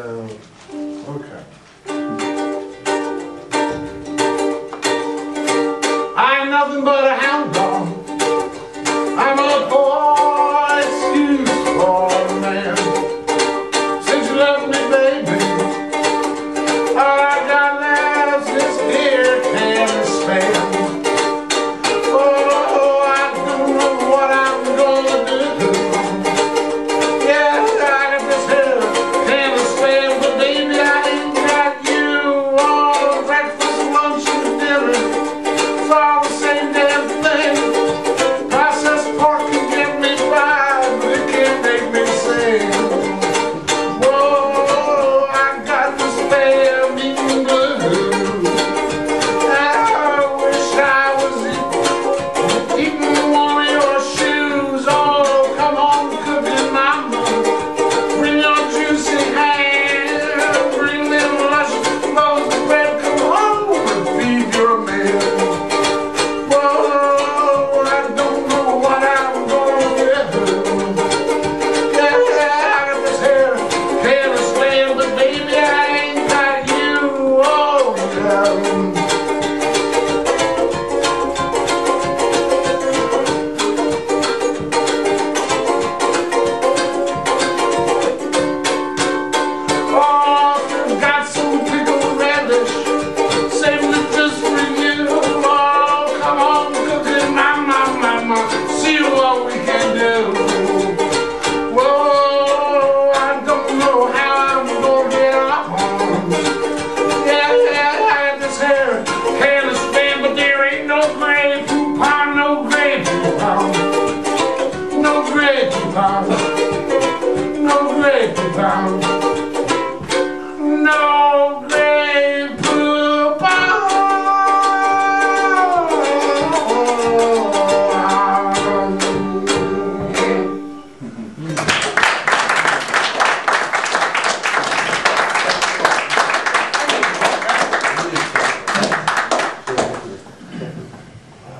Oh, okay. I'm nothing but a great power, no great power.